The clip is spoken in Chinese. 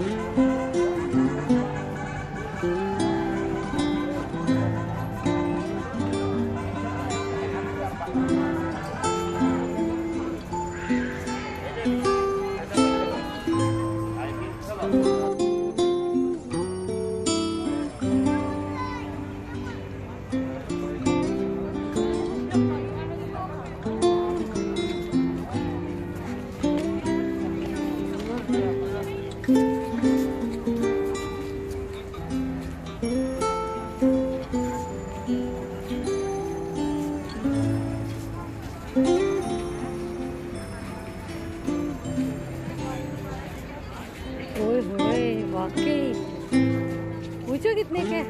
Música 那个